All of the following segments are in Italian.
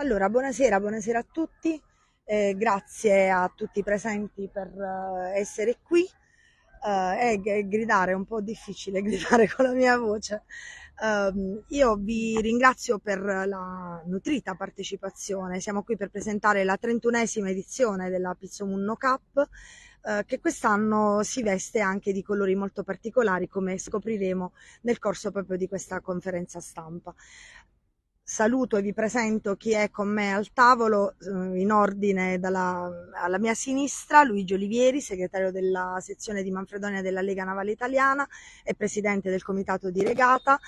Allora, buonasera, buonasera a tutti, eh, grazie a tutti i presenti per uh, essere qui. Uh, è gridare, è un po' difficile gridare con la mia voce. Uh, io vi ringrazio per la nutrita partecipazione. Siamo qui per presentare la 31esima edizione della Pizzomunno Cup eh, che quest'anno si veste anche di colori molto particolari come scopriremo nel corso proprio di questa conferenza stampa. Saluto e vi presento chi è con me al tavolo eh, in ordine dalla, alla mia sinistra Luigi Olivieri, segretario della sezione di Manfredonia della Lega Navale Italiana e presidente del comitato di regata,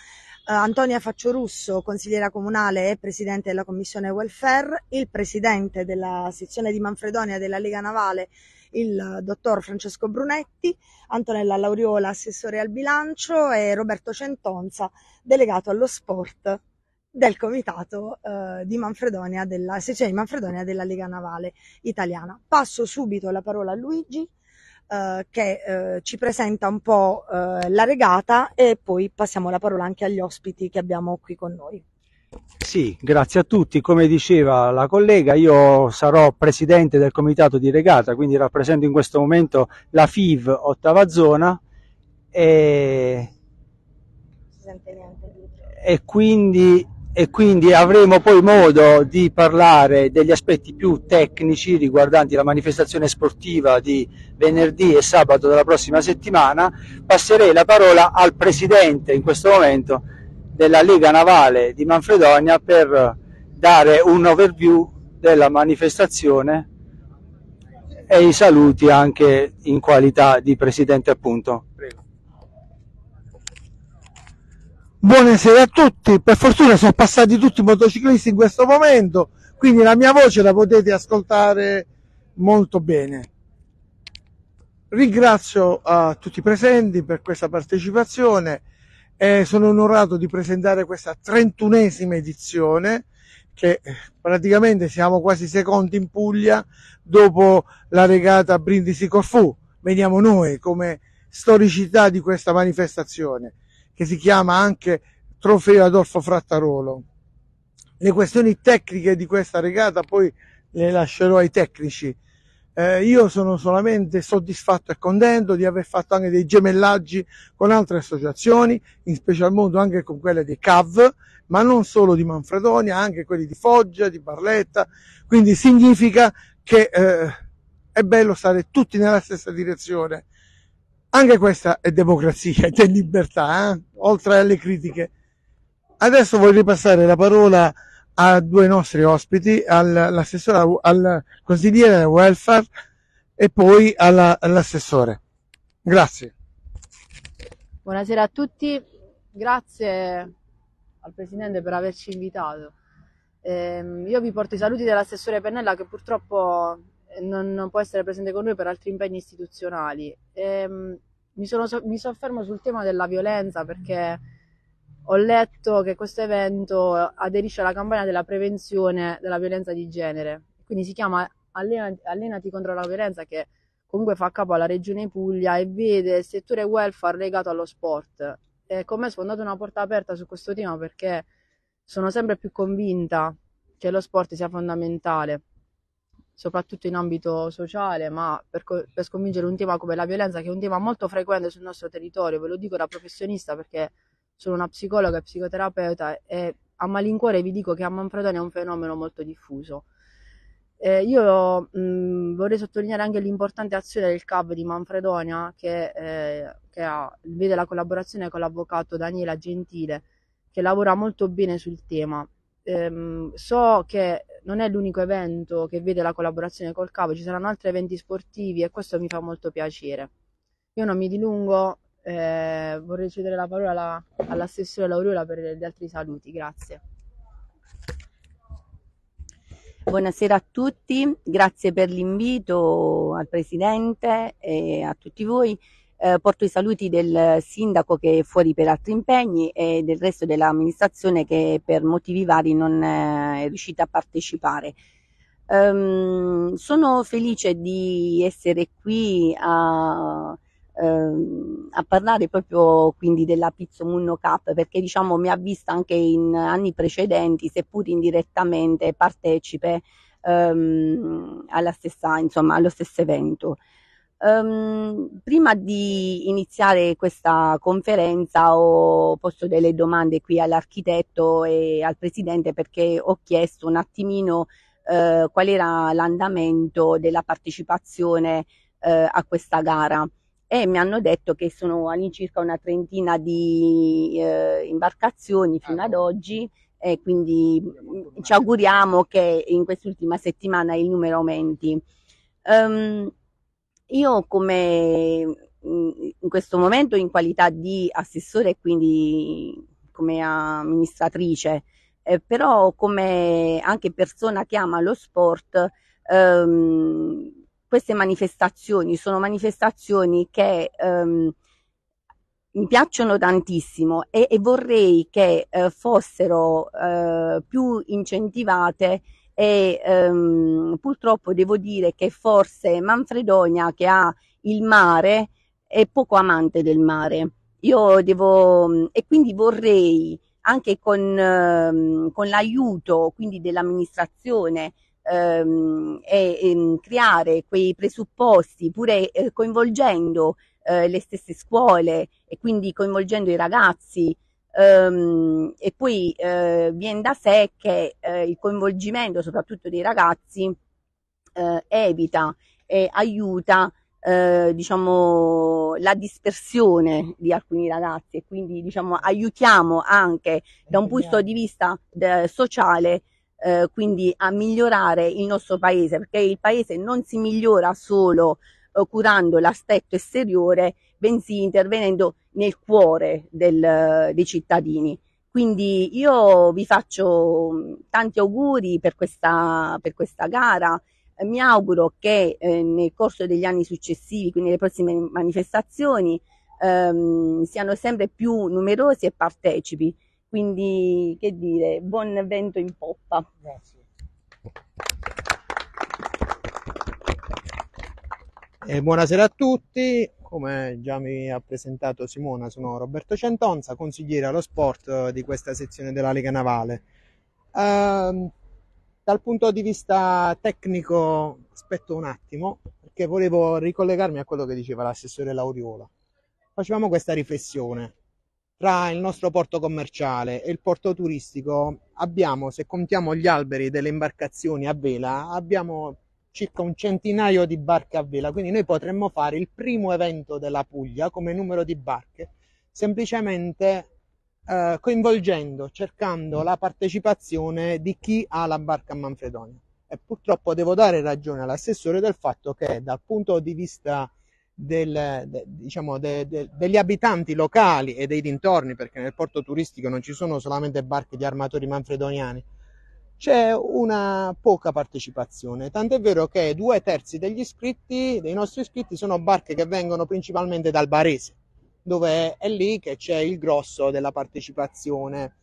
Uh, Antonia Facciorusso, consigliera comunale e presidente della commissione welfare, il presidente della sezione di Manfredonia della Lega Navale il dottor Francesco Brunetti, Antonella Lauriola, assessore al bilancio e Roberto Centonza, delegato allo sport del comitato eh, di Manfredonia, della sezione di Manfredonia della Lega Navale Italiana. Passo subito la parola a Luigi eh, che eh, ci presenta un po' eh, la regata e poi passiamo la parola anche agli ospiti che abbiamo qui con noi. Sì, grazie a tutti. Come diceva la collega, io sarò presidente del comitato di regata, quindi rappresento in questo momento la FIV ottava zona e, e, quindi, e quindi avremo poi modo di parlare degli aspetti più tecnici riguardanti la manifestazione sportiva di venerdì e sabato della prossima settimana. Passerei la parola al presidente in questo momento della Lega Navale di Manfredonia per dare un overview della manifestazione e i saluti anche in qualità di presidente appunto. Prego. Buonasera a tutti, per fortuna sono passati tutti i motociclisti in questo momento, quindi la mia voce la potete ascoltare molto bene. Ringrazio a tutti i presenti per questa partecipazione eh, sono onorato di presentare questa trentunesima edizione che eh, praticamente siamo quasi secondi in Puglia dopo la regata Brindisi Corfu. Veniamo noi come storicità di questa manifestazione che si chiama anche Trofeo Adolfo Frattarolo. Le questioni tecniche di questa regata poi le lascerò ai tecnici eh, io sono solamente soddisfatto e contento di aver fatto anche dei gemellaggi con altre associazioni, in special modo anche con quelle dei CAV, ma non solo di Manfredonia, anche quelli di Foggia, di Barletta, quindi significa che eh, è bello stare tutti nella stessa direzione. Anche questa è democrazia ed è libertà, eh? oltre alle critiche. Adesso voglio ripassare la parola a due nostri ospiti, all'assessore, al consigliere del welfare e poi alla, all'assessore. Grazie. Buonasera a tutti, grazie al Presidente per averci invitato. Eh, io vi porto i saluti dell'assessore Pennella che purtroppo non, non, può essere presente con noi per altri impegni istituzionali. Eh, mi, sono, mi soffermo sul tema della violenza perché ho letto che questo evento aderisce alla campagna della prevenzione della violenza di genere, quindi si chiama Allenati, contro la violenza che comunque fa capo alla regione Puglia e vede il settore welfare legato allo sport. E con me ho sfondato una porta aperta su questo tema perché sono sempre più convinta che lo sport sia fondamentale, soprattutto in ambito sociale, ma per, per sconfiggere un tema come la violenza, che è un tema molto frequente sul nostro territorio, ve lo dico da professionista perché sono una psicologa e psicoterapeuta e a malincuore vi dico che a Manfredonia è un fenomeno molto diffuso. Eh, io mh, vorrei sottolineare anche l'importante azione del CAB di Manfredonia che, eh, che ha, vede la collaborazione con l'avvocato Daniela Gentile che lavora molto bene sul tema. Eh, so che non è l'unico evento che vede la collaborazione col CAB, ci saranno altri eventi sportivi e questo mi fa molto piacere. Io non mi dilungo, eh, vorrei cedere la parola alla, all'assessore Lauriola per gli altri saluti. Grazie. Buonasera a tutti, grazie per l'invito al Presidente e a tutti voi. Eh, porto i saluti del Sindaco che è fuori per altri impegni e del resto dell'amministrazione che per motivi vari non è riuscita a partecipare. Um, sono felice di essere qui a ehm, a parlare proprio quindi della Pizzo Munno Cup perché diciamo mi ha vista anche in anni precedenti, seppur indirettamente partecipe ehm, alla stessa, insomma, allo stesso evento. Um, prima di iniziare questa conferenza ho posto delle domande qui all'architetto e al presidente perché ho chiesto un attimino uh, qual era l'andamento della partecipazione uh, a questa gara. E mi hanno detto che sono all'incirca una trentina di uh, imbarcazioni fino ad oggi e quindi ci auguriamo che in quest'ultima settimana il numero aumenti. Um, io come mm, in questo momento in qualità di assessore e quindi come amministratrice, eh, però come anche persona che ama lo sport, ehm, queste manifestazioni sono manifestazioni che ehm, mi piacciono tantissimo e, e vorrei che eh, fossero eh, più incentivate e ehm, purtroppo devo dire che forse Manfredonia che ha il mare è poco amante del mare. Io devo e quindi vorrei anche con, ehm, con l'aiuto quindi dell'amministrazione ehm, e, e, ehm, creare quei presupposti pure eh, coinvolgendo eh, le stesse scuole e quindi coinvolgendo i ragazzi Um, e poi eh, viene da sé che eh, il coinvolgimento soprattutto dei ragazzi eh, evita e aiuta eh, diciamo, la dispersione di alcuni ragazzi e quindi diciamo, aiutiamo anche da un punto di vista de- sociale eh, quindi a migliorare il nostro paese perché il paese non si migliora solo eh, curando l'aspetto esteriore bensì intervenendo nel cuore del, dei cittadini. Quindi io vi faccio mm, tanti auguri per questa, per questa gara, mi auguro che eh, nel corso degli anni successivi, quindi le prossime manifestazioni, ehm, siano sempre più numerosi e partecipi. Quindi, che dire, buon vento in poppa. Grazie. Eh, buonasera a tutti, come già mi ha presentato Simona, sono Roberto Centonza, consigliere allo sport di questa sezione della Lega Navale. Uh, dal punto di vista tecnico, aspetto un attimo, perché volevo ricollegarmi a quello che diceva l'assessore Lauriola. Facevamo questa riflessione. Tra il nostro porto commerciale e il porto turistico abbiamo, se contiamo gli alberi delle imbarcazioni a vela, abbiamo circa un centinaio di barche a vela, quindi noi potremmo fare il primo evento della Puglia come numero di barche, semplicemente eh, coinvolgendo, cercando la partecipazione di chi ha la barca a Manfredonia. E purtroppo devo dare ragione all'assessore del fatto che dal punto di vista del, de, diciamo, de, de, degli abitanti locali e dei dintorni, perché nel porto turistico non ci sono solamente barche di armatori manfredoniani, c'è una poca partecipazione, tant'è vero che due terzi degli iscritti, dei nostri iscritti, sono barche che vengono principalmente dal Barese, dove è lì che c'è il grosso della partecipazione.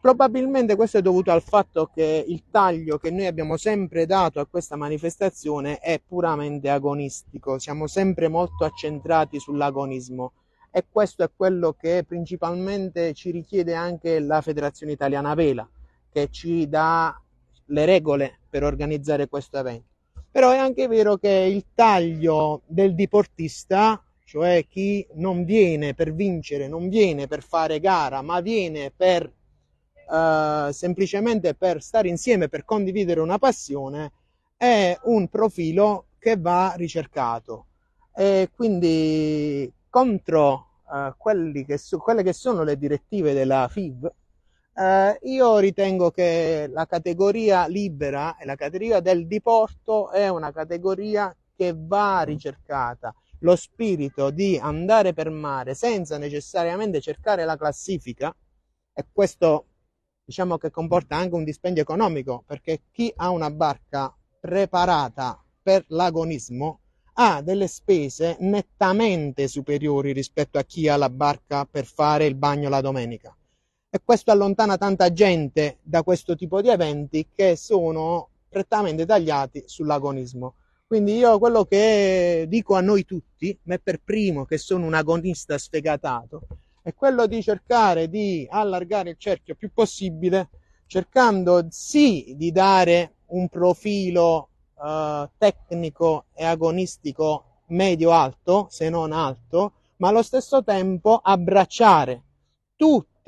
Probabilmente questo è dovuto al fatto che il taglio che noi abbiamo sempre dato a questa manifestazione è puramente agonistico, siamo sempre molto accentrati sull'agonismo e questo è quello che principalmente ci richiede anche la Federazione Italiana Vela che ci dà le regole per organizzare questo evento. Però è anche vero che il taglio del diportista, cioè chi non viene per vincere, non viene per fare gara, ma viene per Uh, semplicemente per stare insieme, per condividere una passione, è un profilo che va ricercato. E quindi contro uh, che so, quelle che sono le direttive della FIV, eh, io ritengo che la categoria libera e la categoria del diporto è una categoria che va ricercata. Lo spirito di andare per mare senza necessariamente cercare la classifica, e questo diciamo che comporta anche un dispendio economico, perché chi ha una barca preparata per l'agonismo ha delle spese nettamente superiori rispetto a chi ha la barca per fare il bagno la domenica e questo allontana tanta gente da questo tipo di eventi che sono prettamente tagliati sull'agonismo. Quindi io quello che dico a noi tutti, me per primo che sono un agonista sfegatato, è quello di cercare di allargare il cerchio più possibile, cercando sì di dare un profilo uh, tecnico e agonistico medio-alto, se non alto, ma allo stesso tempo abbracciare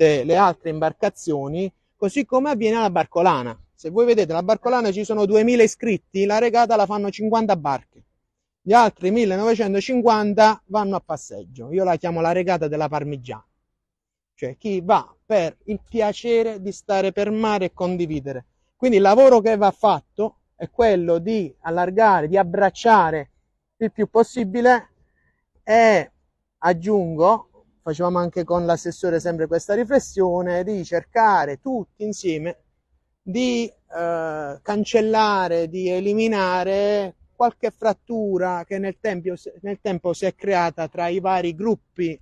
tutte le altre imbarcazioni, così come avviene alla Barcolana. Se voi vedete, la Barcolana ci sono 2000 iscritti, la regata la fanno 50 barche. Gli altri 1950 vanno a passeggio. Io la chiamo la regata della Parmigiana. Cioè chi va per il piacere di stare per mare e condividere. Quindi il lavoro che va fatto è quello di allargare, di abbracciare il più possibile e aggiungo, facevamo anche con l'assessore sempre questa riflessione, di cercare tutti insieme di eh, cancellare, di eliminare qualche frattura che nel tempo, nel tempo, si è creata tra i vari gruppi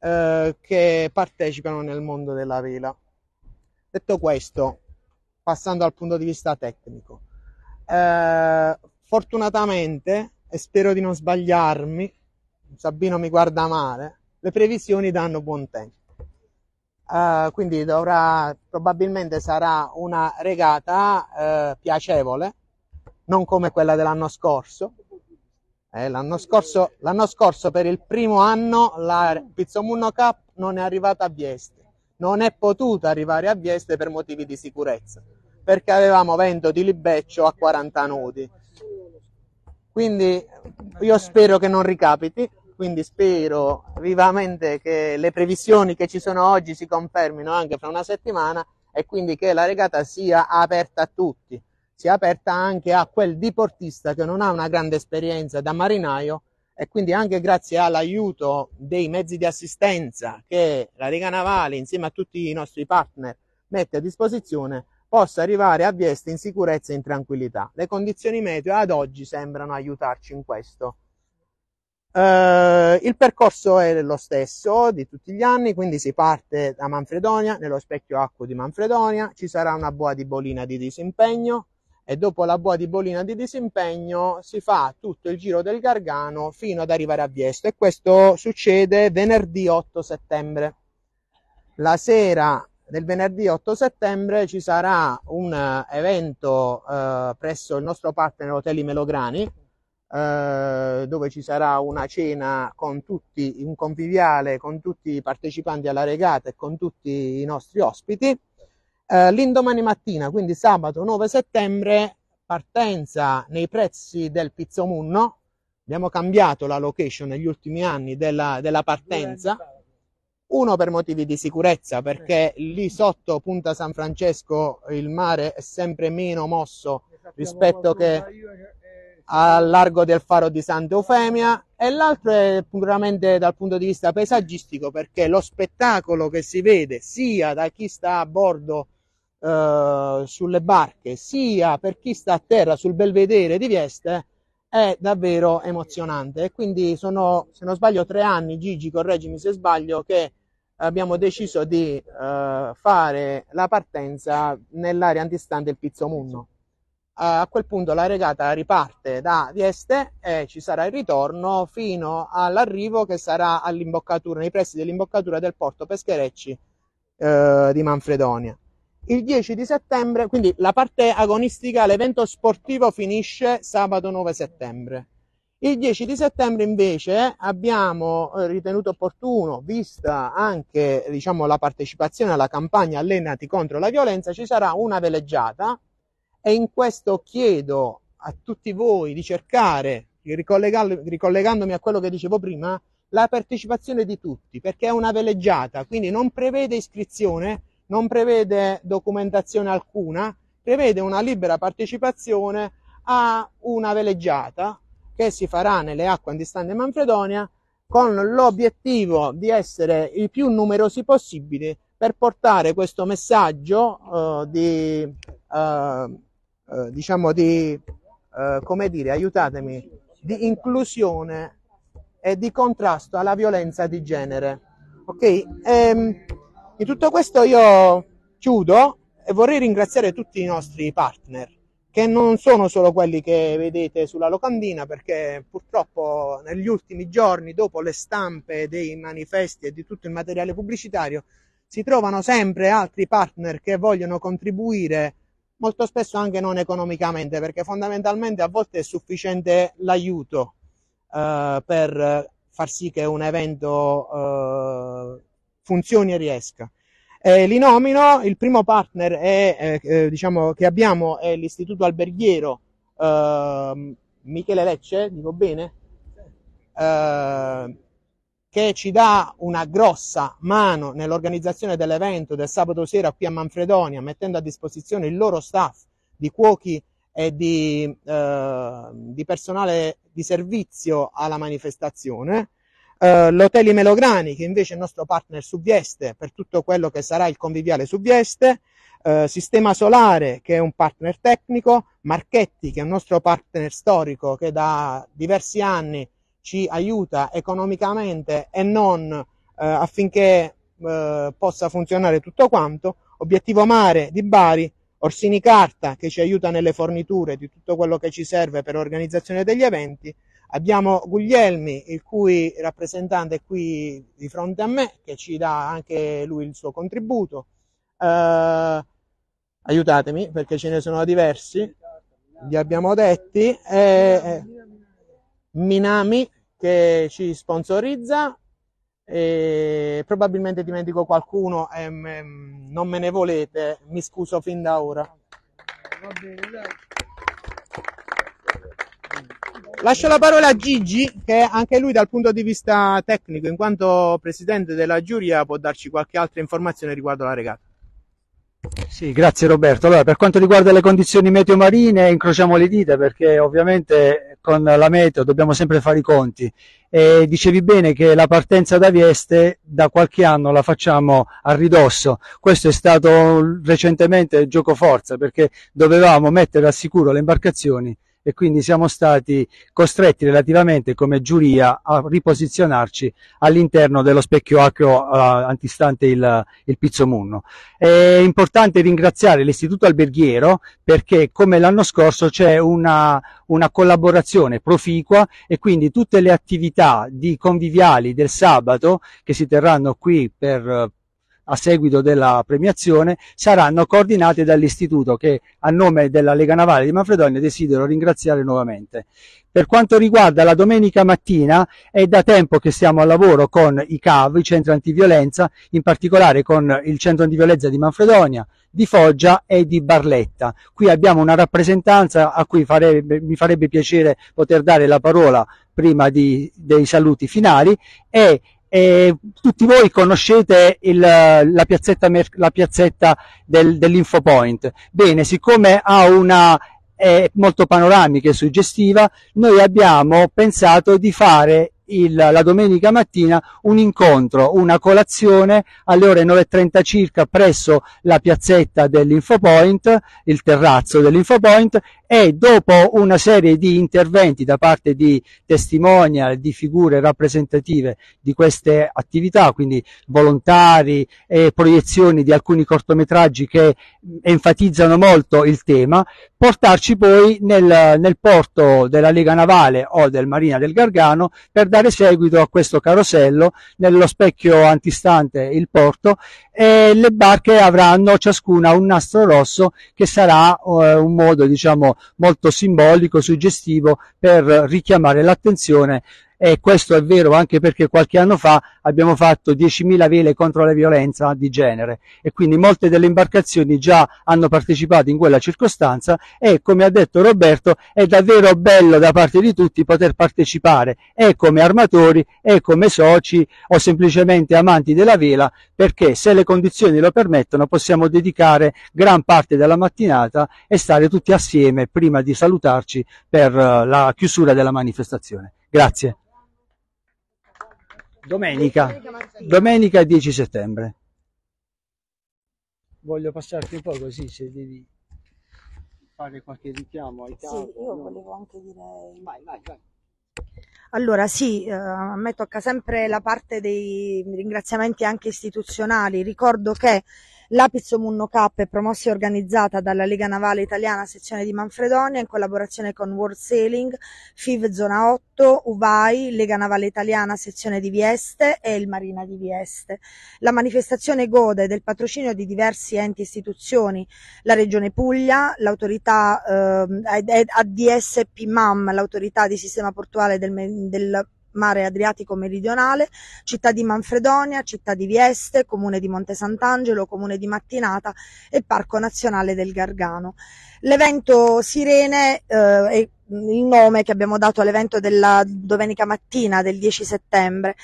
eh, che partecipano nel mondo della vela. Detto questo, passando al punto di vista tecnico, eh, fortunatamente, e spero di non sbagliarmi, Sabino mi guarda male, le previsioni danno buon tempo. Uh, quindi dovrà, probabilmente sarà una regata uh, piacevole, non come quella dell'anno scorso. Eh, l'anno, scorso l'anno scorso per il primo anno la Pizzomunno Cup non è arrivata a Vieste, non è potuta arrivare a Vieste per motivi di sicurezza, perché avevamo vento di libeccio a 40 nodi. Quindi io spero che non ricapiti, quindi spero vivamente che le previsioni che ci sono oggi si confermino anche fra una settimana e quindi che la regata sia aperta a tutti, sia aperta anche a quel diportista che non ha una grande esperienza da marinaio e quindi anche grazie all'aiuto dei mezzi di assistenza che la Lega Navale insieme a tutti i nostri partner mette a disposizione possa arrivare a Vieste in sicurezza e in tranquillità. Le condizioni meteo ad oggi sembrano aiutarci in questo. Uh, il percorso è lo stesso di tutti gli anni, quindi si parte da Manfredonia, nello specchio acqua di Manfredonia, ci sarà una boa di bolina di disimpegno e dopo la boa di bolina di disimpegno si fa tutto il giro del Gargano fino ad arrivare a Viesto e questo succede venerdì 8 settembre. La sera del venerdì 8 settembre ci sarà un evento uh, presso il nostro partner Hotel Melograni eh, dove ci sarà una cena con tutti, un conviviale con tutti i partecipanti alla regata e con tutti i nostri ospiti. Eh, l'indomani mattina, quindi sabato 9 settembre, partenza nei prezzi del Pizzomunno. Abbiamo cambiato la location negli ultimi anni della, della partenza. Uno per motivi di sicurezza, perché lì sotto Punta San Francesco il mare è sempre meno mosso rispetto che al largo del faro di Santa Eufemia e l'altro è puramente dal punto di vista paesaggistico perché lo spettacolo che si vede sia da chi sta a bordo eh, sulle barche sia per chi sta a terra sul belvedere di Vieste è davvero emozionante. E quindi sono se non sbaglio tre anni Gigi correggimi se sbaglio che abbiamo deciso di eh, fare la partenza nell'area antistante il Pizzomunno a quel punto la regata riparte da Vieste e ci sarà il ritorno fino all'arrivo che sarà all'imboccatura, nei pressi dell'imboccatura del porto Pescherecci eh, di Manfredonia. Il 10 di settembre, quindi la parte agonistica, l'evento sportivo finisce sabato 9 settembre. Il 10 di settembre invece abbiamo eh, ritenuto opportuno, vista anche diciamo, la partecipazione alla campagna Allenati contro la violenza, ci sarà una veleggiata e in questo chiedo a tutti voi di cercare, ricollegandomi a quello che dicevo prima, la partecipazione di tutti, perché è una veleggiata, quindi non prevede iscrizione, non prevede documentazione alcuna, prevede una libera partecipazione a una veleggiata che si farà nelle acque antistanti Manfredonia con l'obiettivo di essere i più numerosi possibili per portare questo messaggio uh, di uh, eh, diciamo di, eh, come dire, aiutatemi, di inclusione e di contrasto alla violenza di genere. Ok? E, ehm, in tutto questo io chiudo e vorrei ringraziare tutti i nostri partner che che non sono solo quelli che vedete sulla locandina, perché purtroppo negli ultimi giorni, dopo le stampe dei manifesti e di tutto il materiale pubblicitario, si trovano sempre altri partner che vogliono contribuire, molto spesso anche non economicamente, perché fondamentalmente a volte è sufficiente l'aiuto eh, per far sì che un evento eh, funzioni e riesca. Eh, li nomino, il primo partner è, eh, eh, diciamo, che abbiamo è l'Istituto Alberghiero ehm, Michele Lecce, dico bene? Eh, che ci dà una grossa mano nell'organizzazione dell'evento del sabato sera qui a Manfredonia, mettendo a disposizione il loro staff di cuochi e di, eh, di personale di servizio alla manifestazione. Uh, L'Hotel Melograni, che invece è il nostro partner su Vieste per tutto quello che sarà il conviviale su Vieste, uh, Sistema Solare, che è un partner tecnico, Marchetti, che è un nostro partner storico che da diversi anni ci aiuta economicamente e non uh, affinché possa funzionare tutto quanto, Obiettivo Mare di Bari, Orsini Carta, che ci aiuta nelle forniture di tutto quello che ci serve per l'organizzazione degli eventi, Abbiamo Guglielmi, il cui rappresentante è qui di fronte a me, che ci dà anche lui il suo contributo. Uh, aiutatemi perché ce ne sono diversi, li abbiamo detti. E, eh, Minami che ci sponsorizza. E probabilmente dimentico qualcuno e non me ne volete, mi scuso fin da ora. Lascio la parola a Gigi, che anche lui dal punto di vista tecnico, in quanto presidente della giuria, può darci qualche altra informazione riguardo la regata. Sì, grazie Roberto. Allora, per quanto riguarda le condizioni meteo marine, incrociamo le dita perché ovviamente con la meteo dobbiamo sempre fare i conti. E dicevi bene che la partenza da Vieste da qualche anno la facciamo a ridosso. Questo è stato recentemente gioco forza perché dovevamo mettere al sicuro le imbarcazioni e quindi siamo stati costretti relativamente come giuria a riposizionarci all'interno dello specchio acro uh, antistante il, il Pizzo Munno. È importante ringraziare l'Istituto Alberghiero perché come l'anno scorso c'è una, una collaborazione proficua e quindi tutte le attività di conviviali del sabato che si terranno qui per a seguito della premiazione saranno coordinate dall'istituto che a nome della Lega Navale di Manfredonia desidero ringraziare nuovamente. Per quanto riguarda la domenica mattina è da tempo che siamo al lavoro con i CAV, i centri antiviolenza, in particolare con il centro antiviolenza di Manfredonia, di Foggia e di Barletta. Qui abbiamo una rappresentanza a cui farebbe, mi farebbe piacere poter dare la parola prima di, dei saluti finali e e tutti voi conoscete il, la piazzetta, la piazzetta del, dell'Infopoint. Bene, siccome ha una è molto panoramica e suggestiva, noi abbiamo pensato di fare il, la domenica mattina un incontro, una colazione alle ore 9.30 circa presso la piazzetta dell'Infopoint, il terrazzo dell'Infopoint e dopo una serie di interventi da parte di testimonial, di figure rappresentative di queste attività, quindi volontari e proiezioni di alcuni cortometraggi che enfatizzano molto il tema, portarci poi nel, nel porto della Lega Navale o del Marina del Gargano per dare seguito a questo carosello nello specchio antistante il porto e le barche avranno ciascuna un nastro rosso che sarà eh, un modo diciamo molto simbolico, suggestivo per richiamare l'attenzione e questo è vero anche perché qualche anno fa abbiamo fatto 10.000 vele contro la violenza di genere e quindi molte delle imbarcazioni già hanno partecipato in quella circostanza e come ha detto Roberto è davvero bello da parte di tutti poter partecipare e come armatori e come soci o semplicemente amanti della vela perché se le condizioni lo permettono possiamo dedicare gran parte della mattinata e stare tutti assieme prima di salutarci per eh, la chiusura della manifestazione. Grazie. Domenica, domenica 10 settembre. Voglio passarti un po' così se devi fare qualche richiamo ai capi. Sì, io volevo anche dire... Vai, vai, vai. Allora sì, eh, a me tocca sempre la parte dei ringraziamenti anche istituzionali. Ricordo che L'Apizzo Munno Cup è promossa e organizzata dalla Lega Navale Italiana sezione di Manfredonia in collaborazione con World Sailing, FIV Zona 8, UVAI, Lega Navale Italiana sezione di Vieste e il Marina di Vieste. La manifestazione gode del patrocinio di diversi enti e istituzioni, la Regione Puglia, l'autorità eh, ADSP MAM, l'autorità di sistema portuale del, del mare Adriatico meridionale, città di Manfredonia, città di Vieste, comune di Monte Sant'Angelo, comune di Mattinata e Parco Nazionale del Gargano. L'evento Sirene eh, è il nome che abbiamo dato all'evento della domenica mattina del 10 settembre.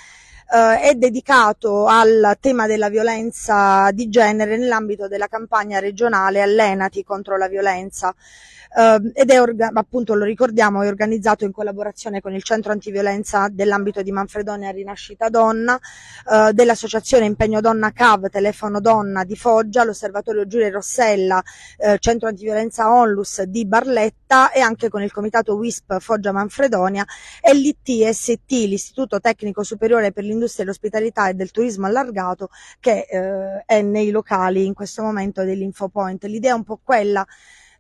Uh, è dedicato al tema della violenza di genere nell'ambito della campagna regionale Allenati contro la violenza eh, ed è appunto lo ricordiamo è organizzato in collaborazione con il centro antiviolenza dell'ambito di Manfredonia Rinascita Donna eh, dell'associazione Impegno Donna CAV Telefono Donna di Foggia l'osservatorio Giulia Rossella eh, centro antiviolenza Onlus di Barletta e anche con il comitato WISP Foggia Manfredonia e l'ITST l'Istituto Tecnico Superiore per l'Industria dell'Ospitalità e del Turismo Allargato che eh, è nei locali in questo momento dell'Infopoint. L'idea è un po' quella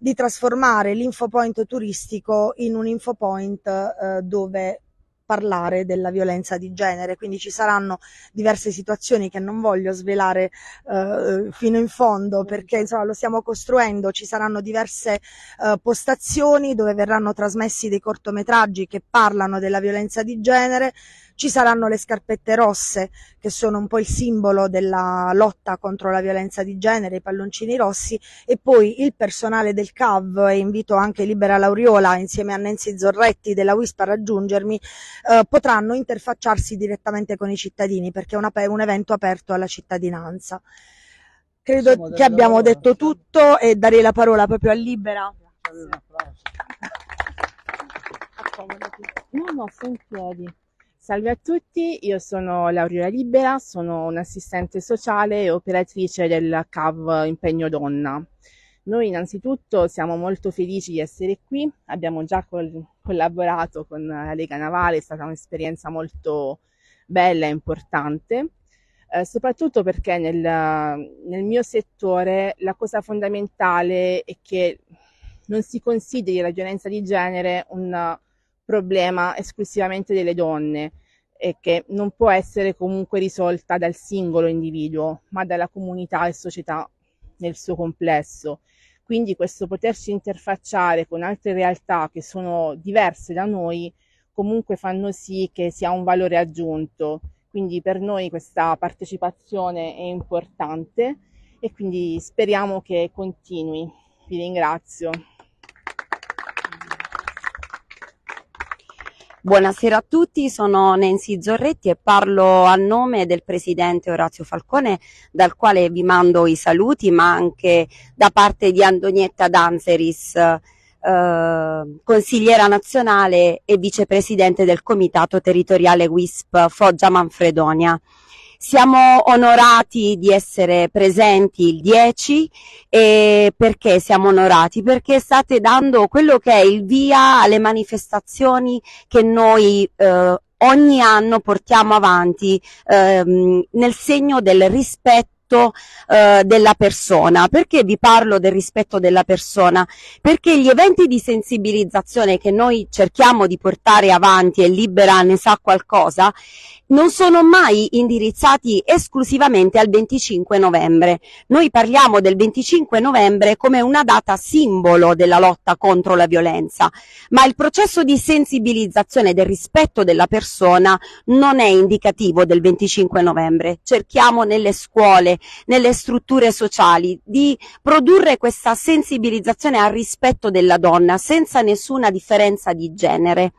di trasformare l'infopoint turistico in un infopoint eh, dove parlare della violenza di genere, quindi ci saranno diverse situazioni che non voglio svelare eh, fino in fondo perché insomma lo stiamo costruendo, ci saranno diverse eh, postazioni dove verranno trasmessi dei cortometraggi che parlano della violenza di genere, ci saranno le scarpette rosse, che sono un po' il simbolo della lotta contro la violenza di genere, i palloncini rossi, e poi il personale del CAV, e invito anche Libera Lauriola insieme a Nancy Zorretti della WISP a raggiungermi, eh, potranno interfacciarsi direttamente con i cittadini, perché è un, un evento aperto alla cittadinanza. Credo che abbiamo detto tutto e darei la parola proprio a Libera. No, no, sto in piedi. Salve a tutti, io sono Lauriola Libera, sono un'assistente sociale e operatrice del CAV Impegno Donna. Noi innanzitutto siamo molto felici di essere qui, abbiamo già col- collaborato con la Lega Navale, è stata un'esperienza molto bella e importante, eh, soprattutto perché nel, nel mio settore la cosa fondamentale è che non si consideri la violenza di genere un problema esclusivamente delle donne e che non può essere comunque risolta dal singolo individuo, ma dalla comunità e società nel suo complesso. Quindi questo poterci interfacciare con altre realtà che sono diverse da noi comunque fanno sì che sia un valore aggiunto. Quindi per noi questa partecipazione è importante e quindi speriamo che continui. Vi ringrazio. Buonasera a tutti, sono Nancy Zorretti e parlo a nome del presidente Orazio Falcone, dal quale vi mando i saluti, ma anche da parte di Antonietta Danzeris, eh, consigliera nazionale e vicepresidente del comitato territoriale WISP Foggia Manfredonia. Siamo onorati di essere presenti il 10 e perché siamo onorati? Perché state dando quello che è il via alle manifestazioni che noi eh, ogni anno portiamo avanti ehm, nel segno del rispetto eh, della persona. Perché vi parlo del rispetto della persona? Perché gli eventi di sensibilizzazione che noi cerchiamo di portare avanti e Libera ne sa qualcosa, non sono mai indirizzati esclusivamente al 25 novembre. Noi parliamo del 25 novembre come una data simbolo della lotta contro la violenza, ma il processo di sensibilizzazione del rispetto della persona non è indicativo del 25 novembre. Cerchiamo nelle scuole, nelle strutture sociali di produrre questa sensibilizzazione al rispetto della donna senza nessuna differenza di genere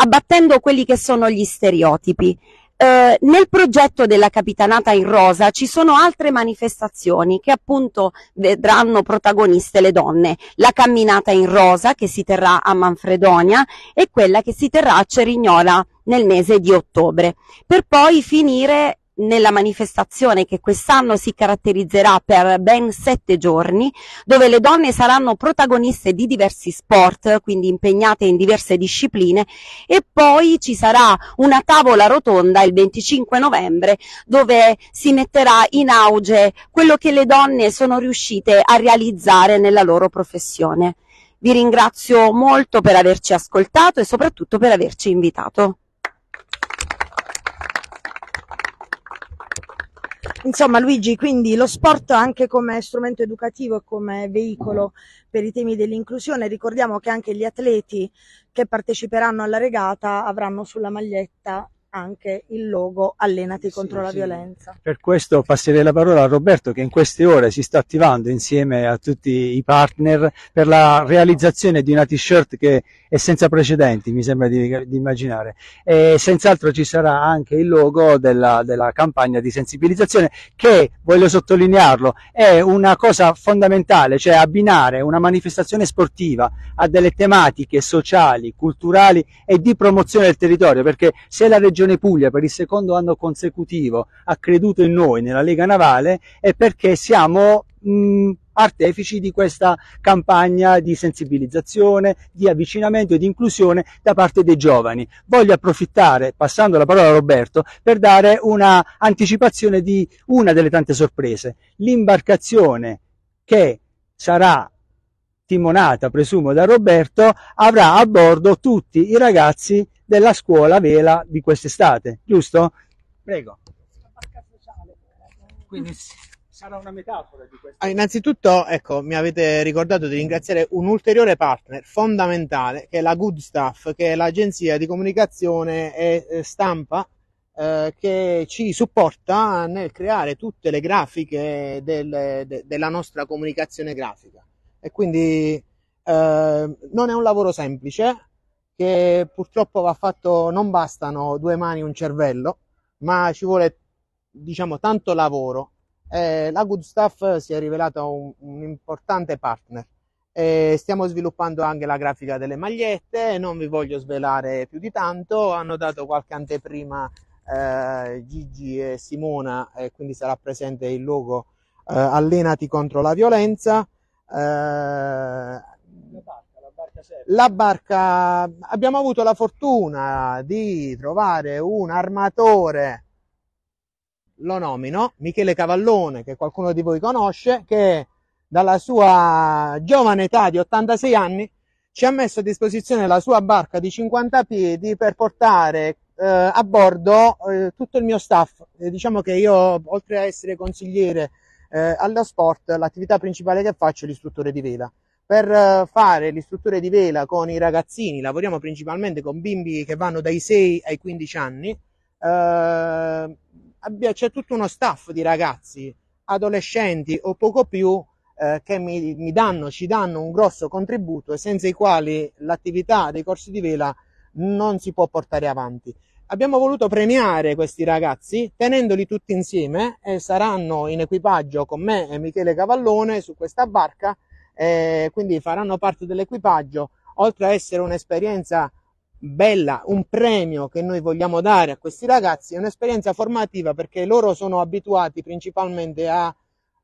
abbattendo quelli che sono gli stereotipi. Eh, nel progetto della Capitanata in Rosa ci sono altre manifestazioni che appunto vedranno protagoniste le donne. La camminata in rosa che si terrà a Manfredonia e quella che si terrà a Cerignola nel mese di ottobre, per poi finire nella manifestazione che quest'anno si caratterizzerà per ben sette giorni, dove le donne saranno protagoniste di diversi sport, quindi impegnate in diverse discipline, e poi ci sarà una tavola rotonda il 25 novembre dove si metterà in auge quello che le donne sono riuscite a realizzare nella loro professione. Vi ringrazio molto per averci ascoltato e soprattutto per averci invitato. Insomma, Luigi, quindi lo sport anche come strumento educativo e come veicolo per i temi dell'inclusione, ricordiamo che anche gli atleti che parteciperanno alla regata avranno sulla maglietta anche il logo Allenati contro Sì, la sì. violenza. Per questo passerei la parola a Roberto che in queste ore si sta attivando insieme a tutti i partner per la realizzazione di una t-shirt che è senza precedenti, mi sembra di, di immaginare. E senz'altro ci sarà anche il logo della, della campagna di sensibilizzazione che, voglio sottolinearlo, è una cosa fondamentale, cioè abbinare una manifestazione sportiva a delle tematiche sociali, culturali e di promozione del territorio, perché se la Regione Puglia per il secondo anno consecutivo ha creduto in noi nella Lega Navale è perché siamo mh, artefici di questa campagna di sensibilizzazione, di avvicinamento e di inclusione da parte dei giovani. Voglio approfittare, passando la parola a Roberto, per dare una anticipazione di una delle tante sorprese. L'imbarcazione che sarà timonata, presumo, da Roberto, avrà a bordo tutti i ragazzi della scuola vela di quest'estate, giusto? Prego. Quindi sarà una metafora di questo. Ah, Innanzitutto, ecco, mi avete ricordato di ringraziare un ulteriore partner fondamentale che è la Good Stuff, che è l'agenzia di comunicazione e eh, stampa eh, che ci supporta nel creare tutte le grafiche del- de- della nostra comunicazione grafica. E quindi eh, non è un lavoro semplice, che purtroppo va fatto, non bastano due mani e un cervello, ma ci vuole, diciamo, tanto lavoro. Eh, la Good Stuff si è rivelata un, un importante partner. Eh, stiamo sviluppando anche la grafica delle magliette, non vi voglio svelare più di tanto, hanno dato qualche anteprima eh, Gigi e Simona e quindi sarà presente il logo eh, Allenati contro la violenza. Eh, la barca, abbiamo avuto la fortuna di trovare un armatore, lo nomino, Michele Cavallone, che qualcuno di voi conosce, che dalla sua giovane età di 86 anni ci ha messo a disposizione la sua barca di 50 piedi per portare eh, a bordo eh, tutto il mio staff. Eh, diciamo che io, oltre a essere consigliere eh, allo sport, l'attività principale che faccio è l'istruttore di vela per eh, fare l'istruttore di vela con i ragazzini, lavoriamo principalmente con bimbi che vanno dai 6 ai 15 anni, eh, c'è tutto uno staff di ragazzi, adolescenti o poco più, eh, che mi, mi danno, ci danno un grosso contributo e senza i quali l'attività dei corsi di vela non si può portare avanti. Abbiamo voluto premiare questi ragazzi tenendoli tutti insieme e saranno in equipaggio con me e Michele Cavallone su questa barca eh, quindi faranno parte dell'equipaggio, oltre a essere un'esperienza bella, un premio che noi vogliamo dare a questi ragazzi, è un'esperienza formativa perché loro sono abituati principalmente a,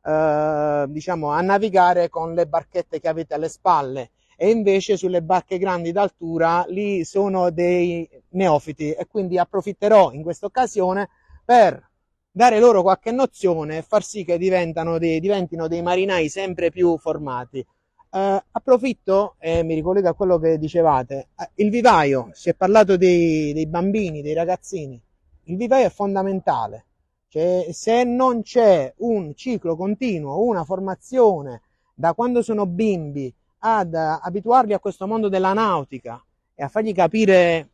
eh, diciamo, a navigare con le barchette che avete alle spalle e invece sulle barche grandi d'altura lì sono dei neofiti e quindi approfitterò in questa occasione per dare loro qualche nozione e far sì che dei, diventino dei marinai sempre più formati. Eh, approfitto e mi ricollego a quello che dicevate. Eh, Il vivaio, si è parlato dei, dei bambini, dei ragazzini. Il vivaio è fondamentale. Cioè, se non c'è un ciclo continuo, una formazione da quando sono bimbi ad abituarli a questo mondo della nautica e a fargli capire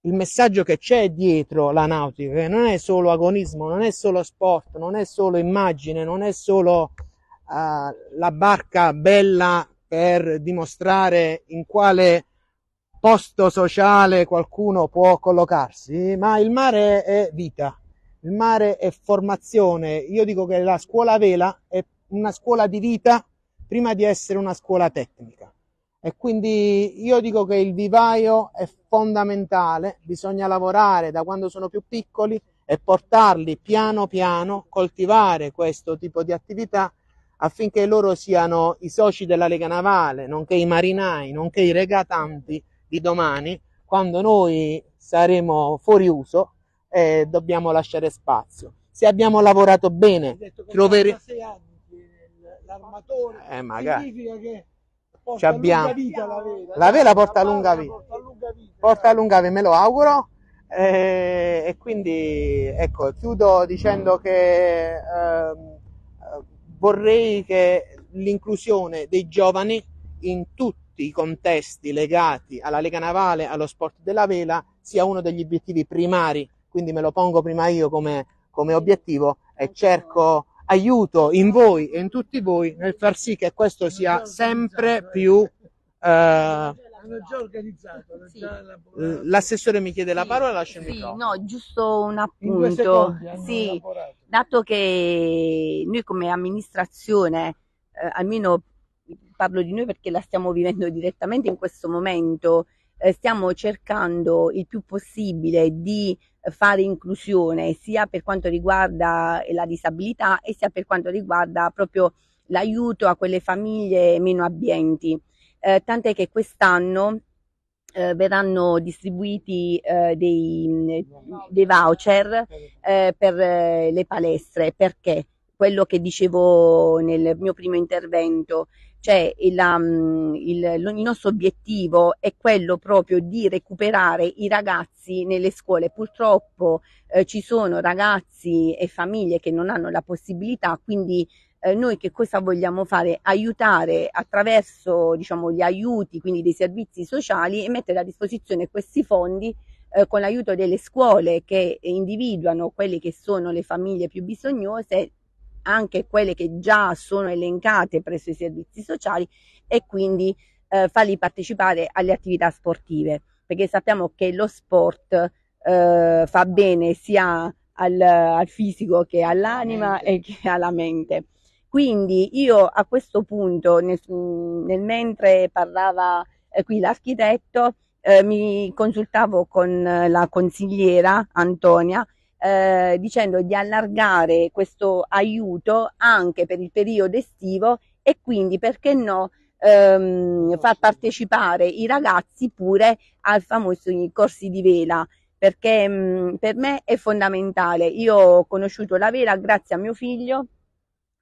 il messaggio che c'è dietro la nautica, che non è solo agonismo, non è solo sport, non è solo immagine, non è solo eh, la barca bella per dimostrare in quale posto sociale qualcuno può collocarsi, ma il mare è vita, il mare è formazione. Io dico che la scuola vela è una scuola di vita prima di essere una scuola tecnica. E quindi io dico che il vivaio è fondamentale, bisogna lavorare da quando sono più piccoli e portarli piano piano, coltivare questo tipo di attività affinché loro siano i soci della Lega Navale, nonché i marinai, nonché i regatanti di domani, quando noi saremo fuori uso e dobbiamo lasciare spazio. Se abbiamo lavorato bene, troveremo... L'armatore Eh, magari. significa che Ci porta abbiamo- lunga vita la vela. La vela porta La lunga vita. Porta lunga vita. porta lunga me lo auguro e, e quindi ecco chiudo dicendo che ehm, eh, vorrei che l'inclusione dei giovani in tutti i contesti legati alla Lega Navale, allo sport della vela, sia uno degli obiettivi primari, quindi me lo pongo prima io come, come obiettivo e cerco aiuto in voi e in tutti voi nel far sì che questo sia sempre più eh, Hanno già organizzato, hanno Sì. già elaborato. L'assessore mi chiede la Sì, parola, lascio il sì, no, giusto un appunto. Sì, elaborato. dato che noi come amministrazione, eh, almeno parlo di noi perché la stiamo vivendo direttamente in questo momento, eh, stiamo cercando il più possibile di fare inclusione sia per quanto riguarda la disabilità e sia per quanto riguarda proprio l'aiuto a quelle famiglie meno abbienti. Eh, tant'è che quest'anno eh, verranno distribuiti eh, dei, dei voucher eh, per eh, le palestre. Perché? Quello che dicevo nel mio primo intervento, cioè il, um, il- il nostro obiettivo è quello proprio di recuperare i ragazzi nelle scuole. Purtroppo eh, ci sono ragazzi e famiglie che non hanno la possibilità, quindi eh, noi che cosa vogliamo fare? Aiutare attraverso diciamo, gli aiuti, quindi dei servizi sociali e mettere a disposizione questi fondi eh, con l'aiuto delle scuole che individuano quelle che sono le famiglie più bisognose, anche quelle che già sono elencate presso i servizi sociali e quindi eh, farli partecipare alle attività sportive, perché sappiamo che lo sport eh, fa bene sia al, al fisico che all'anima e che alla mente. Quindi io a questo punto, nel, nel mentre parlava eh, qui l'architetto, eh, mi consultavo con eh, la consigliera Antonia eh, dicendo di allargare questo aiuto anche per il periodo estivo e quindi perché no ehm, far partecipare i ragazzi pure ai famosi corsi di vela perché mh, per me è fondamentale. Io ho conosciuto la vela grazie a mio figlio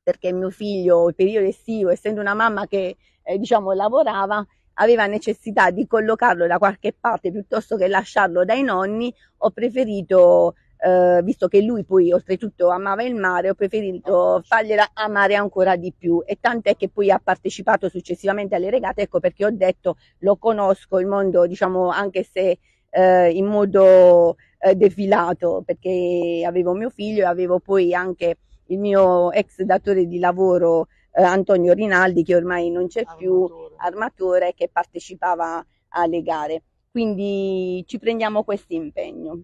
perché mio figlio il periodo estivo, essendo una mamma che eh, diciamo lavorava, aveva necessità di collocarlo da qualche parte piuttosto che lasciarlo dai nonni, ho preferito, eh, visto che lui poi oltretutto amava il mare, ho preferito fargliela amare ancora di più e tant'è che poi ha partecipato successivamente alle regate, ecco perché ho detto lo conosco il mondo, diciamo anche se eh, in modo eh, defilato, perché avevo mio figlio e avevo poi anche il mio ex datore di lavoro eh, Antonio Rinaldi che ormai non c'è più, armatore che partecipava alle gare. Quindi ci prendiamo questo impegno.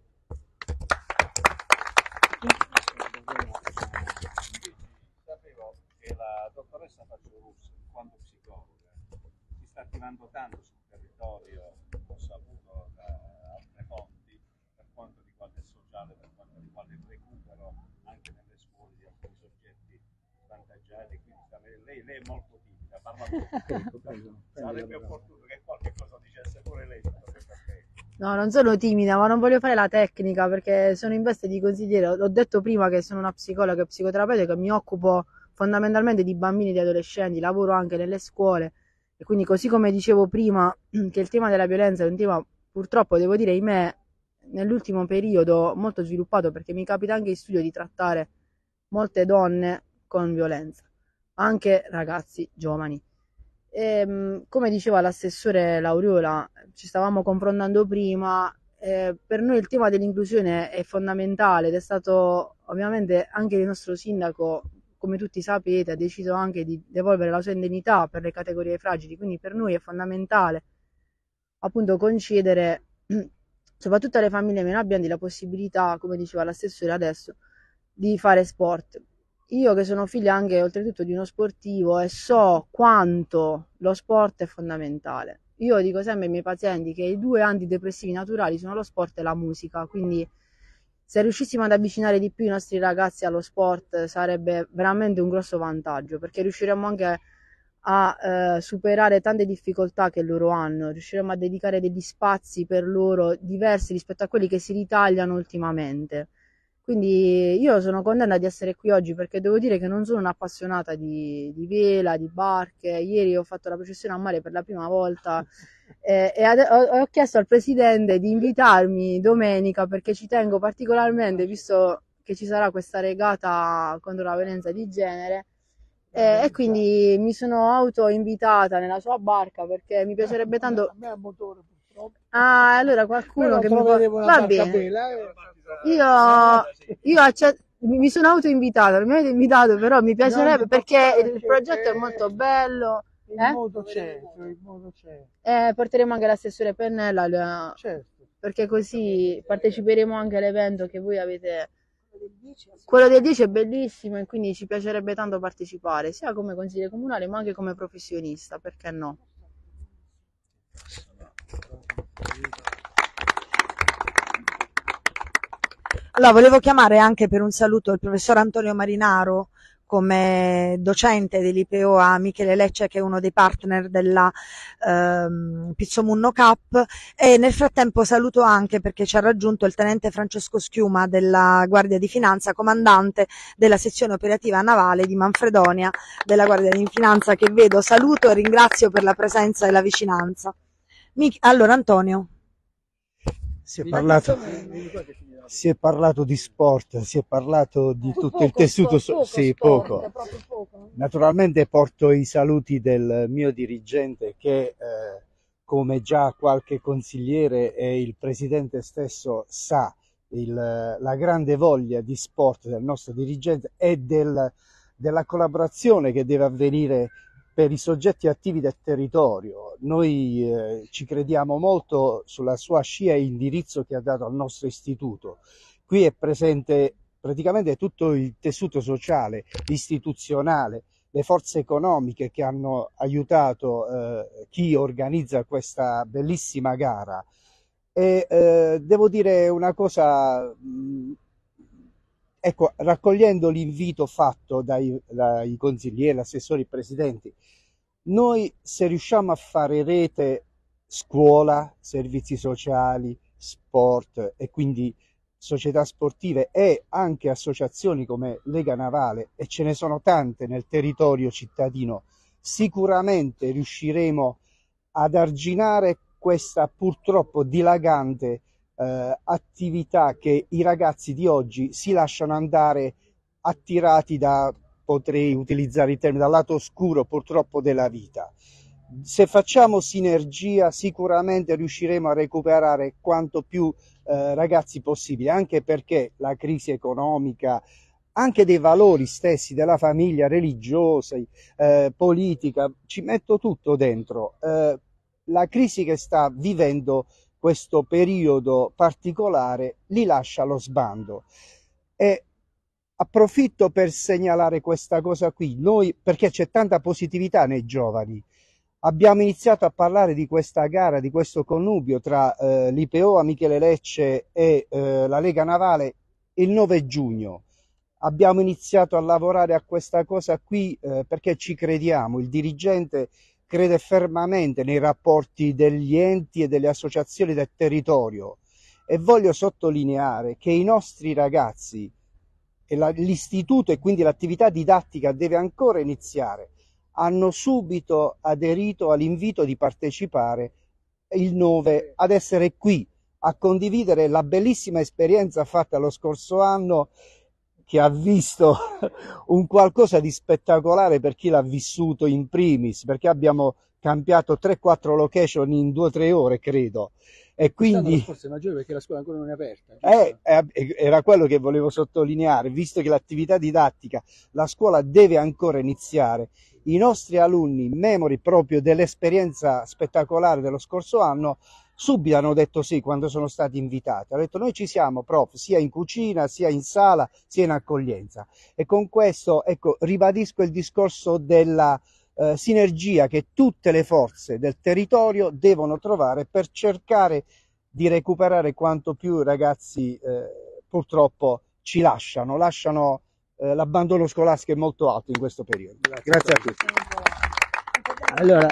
Sapevo che la dottoressa Facciorussi, in quanto psicologa, si sta attivando tanto sul territorio, ho saputo da altre fonti, per quanto riguarda il sociale, per quanto riguarda il recupero anche nelle scuole di alcuni soggetti svantaggiati. Quindi sta- lei, lei è molto timida, parla poco. Sarebbe opportuno che qualche cosa dicesse pure lei su questo aspetto. No, non sono timida, ma non voglio fare la tecnica perché sono in veste di consigliere. Ho detto prima che sono una psicologa e psicoterapeuta, che mi occupo fondamentalmente di bambini e di adolescenti, lavoro anche nelle scuole e quindi così come dicevo prima che il tema della violenza è un tema purtroppo devo dire in me nell'ultimo periodo molto sviluppato perché mi capita anche in studio di trattare molte donne con violenza, anche ragazzi giovani. Ehm, come diceva l'assessore Lauriola, ci stavamo confrontando prima, eh, per noi il tema dell'inclusione è fondamentale ed è stato ovviamente anche il nostro sindaco, come tutti sapete, ha deciso anche di devolvere la sua indennità per le categorie fragili, quindi per noi è fondamentale appunto concedere soprattutto alle famiglie meno abbienti la possibilità, come diceva l'assessore adesso, di fare sport. Io che sono figlia anche oltretutto di uno sportivo e so quanto lo sport è fondamentale. Io dico sempre ai miei pazienti che i due antidepressivi naturali sono lo sport e la musica, quindi se riuscissimo ad avvicinare di più i nostri ragazzi allo sport sarebbe veramente un grosso vantaggio perché riusciremmo anche a eh, superare tante difficoltà che loro hanno, riusciremo a dedicare degli spazi per loro diversi rispetto a quelli che si ritagliano ultimamente. Quindi io sono contenta di essere qui oggi perché devo dire che non sono un'appassionata di, di vela, di barche. Ieri ho fatto la processione a mare per la prima volta eh, e ade- ho, ho chiesto al presidente di invitarmi domenica perché ci tengo particolarmente, visto che ci sarà questa regata contro la violenza di genere eh, e quindi mi sono auto invitata nella sua barca perché mi piacerebbe tanto. A me ha motore purtroppo. Ah, allora qualcuno Però che mi può... Va bene. bella, eh. Io, io accetto. Mi sono auto invitata, non mi avete invitato, però mi piacerebbe perché il progetto è è- molto bello. Il Eh? modo c'è, il modo c'è. Eh, porteremo anche l'assessore Pennella, la- Certo. perché così parteciperemo anche all'evento che voi avete. Quello del 10 è bellissimo e quindi ci piacerebbe tanto partecipare, sia come consigliere comunale ma anche come professionista, perché no? Allora, volevo chiamare anche per un saluto il professor Antonio Marinaro come docente dell'IPO a Michele Lecce che è uno dei partner della ehm, Pizzomunno Cup e nel frattempo saluto anche perché ci ha raggiunto il tenente Francesco Schiuma della Guardia di Finanza, comandante della sezione operativa navale di Manfredonia della Guardia di Finanza che vedo, saluto e ringrazio per la presenza e la vicinanza. Mich- allora Antonio. Si è parlato, si è parlato di sport, si è parlato di tutto il tessuto, so- sì, poco. Naturalmente porto i saluti del mio dirigente che, eh, come già qualche consigliere e il presidente stesso sa, il- la grande voglia di sport del nostro dirigente e del- della collaborazione che deve avvenire per i soggetti attivi del territorio. Noi eh, ci crediamo molto sulla sua scia e indirizzo che ha dato al nostro istituto. Qui è presente praticamente tutto il tessuto sociale, istituzionale, le forze economiche che hanno aiutato eh, chi organizza questa bellissima gara. E eh, devo dire una cosa, mh, ecco, raccogliendo l'invito fatto dai, dai consiglieri, assessori, presidenti, noi se riusciamo a fare rete scuola, servizi sociali, sport e quindi società sportive e anche associazioni come Lega Navale, e ce ne sono tante nel territorio cittadino, sicuramente riusciremo ad arginare questa purtroppo dilagante eh, attività che i ragazzi di oggi si lasciano andare attirati da, potrei utilizzare il termine, dal lato oscuro purtroppo della vita. Se facciamo sinergia sicuramente riusciremo a recuperare quanto più eh, ragazzi possibile, anche perché la crisi economica, anche dei valori stessi della famiglia, religiosa, eh, politica, ci metto tutto dentro. Eh, la crisi che sta vivendo questo periodo particolare li lascia allo sbando. E approfitto per segnalare questa cosa qui, noi perché c'è tanta positività nei giovani. Abbiamo iniziato a parlare di questa gara, di questo connubio tra eh, l'IPO Michele Lecce e eh, la Lega Navale il 9 giugno. Abbiamo iniziato a lavorare a questa cosa qui eh, perché ci crediamo. Il dirigente crede fermamente nei rapporti degli enti e delle associazioni del territorio. E voglio sottolineare che i nostri ragazzi e la, l'istituto e quindi l'attività didattica deve ancora iniziare. Hanno subito aderito all'invito di partecipare il 9 ad essere qui a condividere la bellissima esperienza fatta lo scorso anno che ha visto un qualcosa di spettacolare per chi l'ha vissuto in primis, perché abbiamo cambiato 3-4 location in 2-3 ore, credo. E quindi forse è maggiore perché la scuola ancora non è aperta. eh, eh, era quello che volevo sottolineare, visto che l'attività didattica, la scuola deve ancora iniziare. I nostri alunni, memori proprio dell'esperienza spettacolare dello scorso anno, subito hanno detto sì quando sono stati invitati. Hanno detto noi ci siamo, prof, sia in cucina, sia in sala, sia in accoglienza. E con questo, ecco, ribadisco il discorso della eh, sinergia che tutte le forze del territorio devono trovare per cercare di recuperare quanto più ragazzi eh, purtroppo ci lasciano, lasciano eh, l'abbandono scolastico è molto alto in questo periodo. Grazie a tutti. Allora,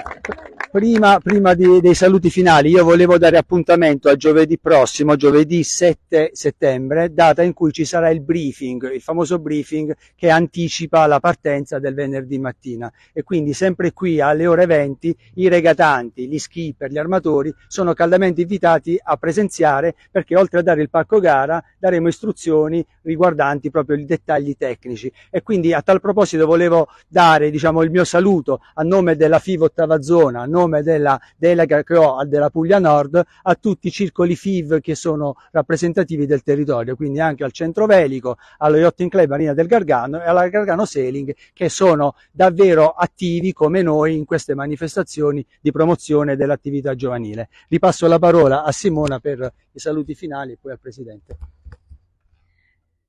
prima, prima di, dei saluti finali, io volevo dare appuntamento a giovedì prossimo, giovedì 7 settembre, data in cui ci sarà il briefing, il famoso briefing che anticipa la partenza del venerdì mattina. E quindi sempre qui alle ore 20 i regatanti, gli skipper, gli armatori sono caldamente invitati a presenziare perché oltre a dare il pacco gara daremo istruzioni riguardanti proprio i dettagli tecnici. E quindi a tal proposito volevo dare diciamo, il mio saluto a nome della FIV ottava zona, a nome della delega che ho della Puglia Nord, a tutti i circoli FIV che sono rappresentativi del territorio, quindi anche al Centro Velico, allo Yachting Club Marina del Gargano e alla Gargano Sailing che sono davvero attivi come noi in queste manifestazioni di promozione dell'attività giovanile. Ripasso la parola a Simona per i saluti finali e poi al Presidente.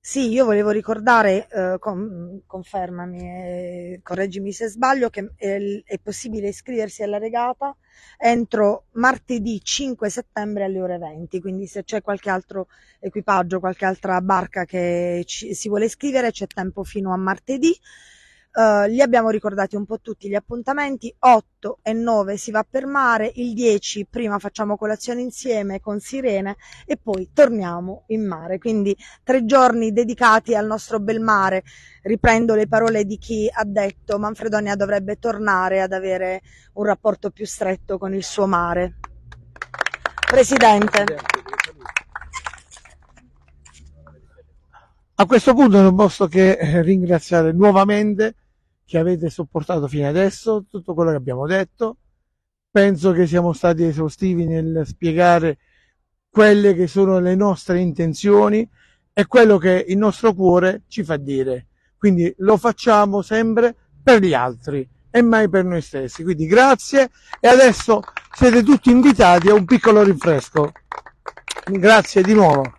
Sì, io volevo ricordare, eh, con, confermami, eh, correggimi se sbaglio, che è, è, possibile iscriversi alla regata entro martedì 5 settembre alle ore 20, quindi se c'è qualche altro equipaggio, qualche altra barca che ci, si vuole iscrivere c'è tempo fino a martedì. Uh, li abbiamo ricordati un po' tutti gli appuntamenti, 8 e 9 si va per mare, il 10 prima facciamo colazione insieme con Sirene e poi torniamo in mare, quindi tre giorni dedicati al nostro bel mare. Riprendo le parole di chi ha detto Manfredonia dovrebbe tornare ad avere un rapporto più stretto con il suo mare. Presidente. A questo punto non posso che ringraziare nuovamente che avete sopportato fino adesso tutto quello che abbiamo detto. Penso che siamo stati esaustivi nel spiegare quelle che sono le nostre intenzioni e quello che il nostro cuore ci fa dire. Quindi lo facciamo sempre per gli altri e mai per noi stessi. Quindi grazie e adesso siete tutti invitati a un piccolo rinfresco. Grazie di nuovo.